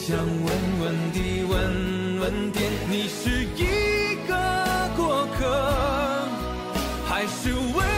想问问地，问问天，你是一个过客，还是为？